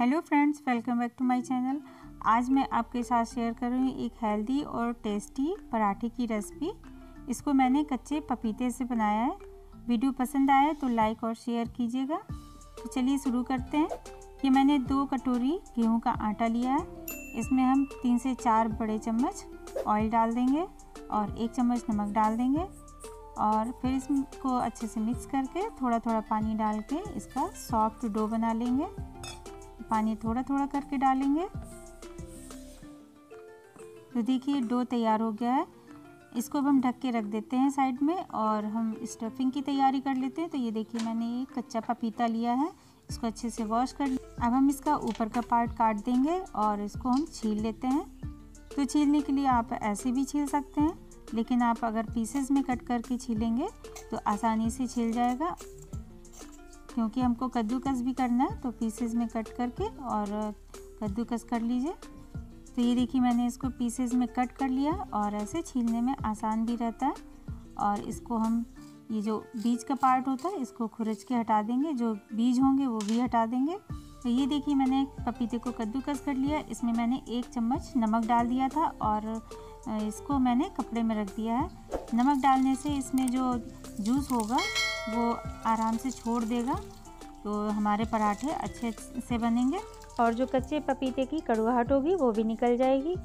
Hello friends, welcome back to my channel. आज मैं आपके साथ शेयर कर रही हूँ एक हेल्दी और टेस्टी पराठे की रेसिपी। इसको मैंने कच्चे पपीते से बनाया है। वीडियो पसंद आया तो लाइक और शेयर कीजिएगा। तो चलिए शुरू करते हैं। ये मैंने दो कटोरी गेहूँ का आटा लिया है। इसमें हम तीन से चार बड़े चम्मच ऑयल डाल देंगे और एक चम्मच नमक डाल देंगे। और फिर इसको अच्छे से मिक्स करके थोड़ा थोड़ा पानी डाल के इसका सॉफ्ट डो बना लेंगे। पानी थोड़ा थोड़ा करके डालेंगे। तो देखिए, डो तैयार हो गया है। इसको अब हम ढक के रख देते हैं साइड में और हम स्टफिंग की तैयारी कर लेते हैं। तो ये देखिए, मैंने ये कच्चा पपीता लिया है। इसको अच्छे से वॉश कर अब हम इसका ऊपर का पार्ट काट देंगे और इसको हम छील लेते हैं। तो छीलने के लिए आप ऐसे भी छील सकते हैं, लेकिन आप अगर पीसेस में कट करके छीलेंगे तो आसानी से छिल जाएगा। क्योंकि हमको कद्दूकस भी करना है तो पीसेस में कट करके और कद्दूकस कर लीजिए। तो ये देखिए मैंने इसको पीसेस में कट कर लिया और ऐसे छीलने में आसान भी रहता है। और इसको हम, ये जो बीज का पार्ट होता है, इसको खुरच के हटा देंगे। जो बीज होंगे, वो भी हटा देंगे। तो ये देखिए मैंने पपीते को कद्दूकस कर लिया। इसमें मैंने एक चम्मच नमक डाल दिया था और इसको मैंने कपड़े में रख दिया है। नमक डालने से इसमें जो जूस होगा वो आराम से छोड़ देगा तो हमारे पराठे अच्छे से बनेंगे। और जो कच्चे पपीते की कड़वाहट होगी, वो भी निकल जाएगी।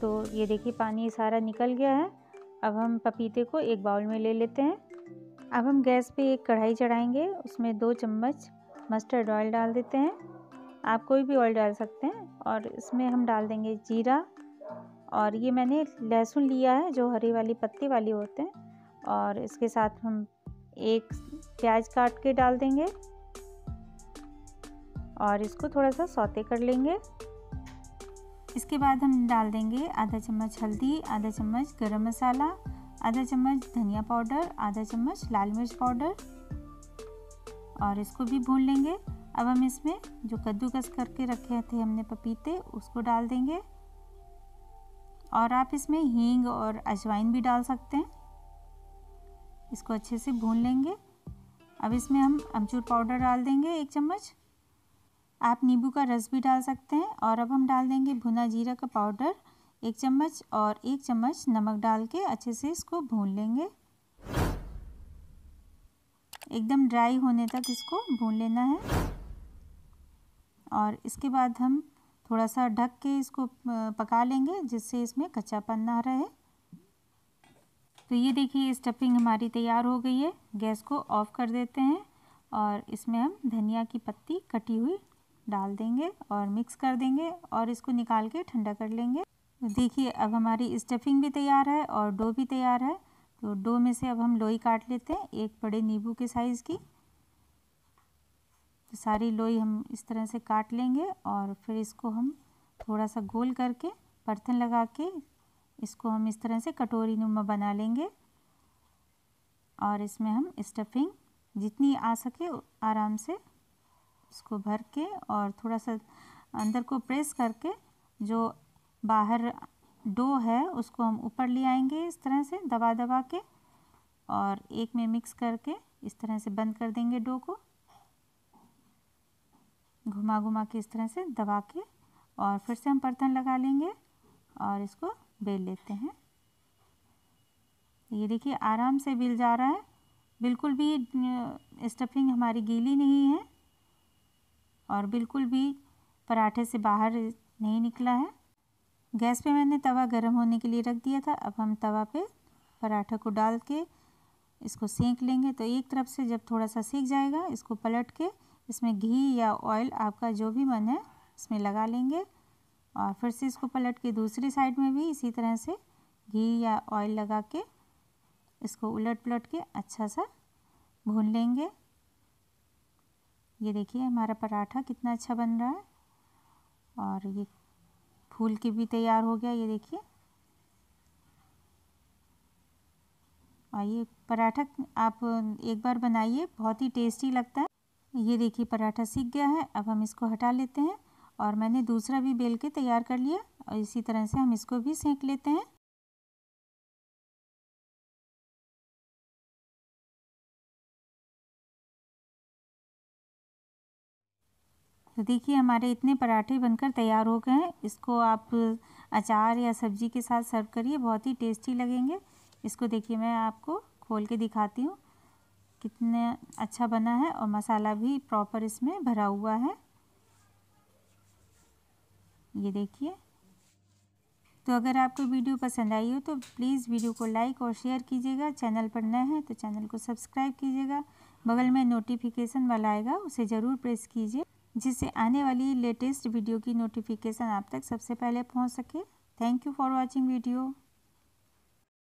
तो ये देखिए, पानी सारा निकल गया है। अब हम पपीते को एक बाउल में ले लेते हैं। अब हम गैस पे एक कढ़ाई चढ़ाएँगे। उसमें दो चम्मच मस्टर्ड ऑयल डाल देते हैं। आप कोई भी ऑयल डाल सकते हैं। और इसमें हम डाल देंगे जीरा। और ये मैंने लहसुन लिया है, जो हरी वाली, पत्ती वाली होते हैं। और इसके साथ हम एक प्याज काट के डाल देंगे और इसको थोड़ा सा सौते कर लेंगे। इसके बाद हम डाल देंगे आधा चम्मच हल्दी, आधा चम्मच गरम मसाला, आधा चम्मच धनिया पाउडर, आधा चम्मच लाल मिर्च पाउडर और इसको भी भून लेंगे। अब हम इसमें जो कद्दूकस करके रखे थे हमने पपीते, उसको डाल देंगे। और आप इसमें हींग और अजवाइन भी डाल सकते हैं। इसको अच्छे से भून लेंगे। अब इसमें हम अमचूर पाउडर डाल देंगे एक चम्मच। आप नींबू का रस भी डाल सकते हैं और अब हम डाल देंगे भुना जीरा का पाउडर एक चम्मच और एक चम्मच नमक डाल के अच्छे से इसको भून लेंगे। एकदम ड्राई होने तक इसको भून लेना है। और इसके बाद हम थोड़ा सा ढक के इसको पका लेंगे जिससे इसमें कच्चापन ना रहे। तो ये देखिए स्टफिंग हमारी तैयार हो गई है। गैस को ऑफ़ कर देते हैं और इसमें हम धनिया की पत्ती कटी हुई डाल देंगे और मिक्स कर देंगे और इसको निकाल के ठंडा कर लेंगे। तो देखिए, अब हमारी स्टफिंग भी तैयार है और डो भी तैयार है। तो डो में से अब हम लोई काट लेते हैं एक बड़े नींबू के साइज़ की। तो सारी लोई हम इस तरह से काट लेंगे और फिर इसको हम थोड़ा सा गोल करके बर्तन लगा के इसको हम इस तरह से कटोरी नुमा बना लेंगे और इसमें हम स्टफिंग जितनी आ सके आराम से इसको भर के और थोड़ा सा अंदर को प्रेस करके जो बाहर डो है उसको हम ऊपर ले आएँगे इस तरह से दबा दबा के और एक में मिक्स करके इस तरह से बंद कर देंगे डो को। घुमा घुमा के इस तरह से दबा के और फिर से हम बर्तन लगा लेंगे और इसको बेल लेते हैं। ये देखिए, आराम से बिल जा रहा है। बिल्कुल भी स्टफिंग हमारी गीली नहीं है और बिल्कुल भी पराठे से बाहर नहीं निकला है। गैस पे मैंने तवा गर्म होने के लिए रख दिया था। अब हम तवा पे पराठा को डाल के इसको सेंक लेंगे। तो एक तरफ़ से जब थोड़ा सा सेक जाएगा, इसको पलट के इसमें घी या ऑयल आपका जो भी मन है, इसमें लगा लेंगे। और फिर से इसको पलट के दूसरी साइड में भी इसी तरह से घी या ऑयल लगा के इसको उलट पलट के अच्छा सा भून लेंगे। ये देखिए हमारा पराठा कितना अच्छा बन रहा है और ये फूल के भी तैयार हो गया, ये देखिए। और ये पराठा आप एक बार बनाइए, बहुत ही टेस्टी लगता है। ये देखिए पराठा सीख गया है, अब हम इसको हटा लेते हैं। और मैंने दूसरा भी बेल के तैयार कर लिया और इसी तरह से हम इसको भी सेंक लेते हैं। तो देखिए हमारे इतने पराठे बनकर तैयार हो गए हैं। इसको आप अचार या सब्ज़ी के साथ सर्व करिए, बहुत ही टेस्टी लगेंगे। इसको देखिए मैं आपको खोल के दिखाती हूँ। कितने अच्छा बना है और मसाला भी प्रॉपर इसमें भरा हुआ है। ये देखिए। तो अगर आपको वीडियो पसंद आई हो तो प्लीज़ वीडियो को लाइक और शेयर कीजिएगा। चैनल पर नए हैं तो चैनल को सब्सक्राइब कीजिएगा। बगल में नोटिफिकेशन वाला आएगा, उसे ज़रूर प्रेस कीजिए, जिससे आने वाली लेटेस्ट वीडियो की नोटिफिकेशन आप तक सबसे पहले पहुँच सके। Thank you for watching video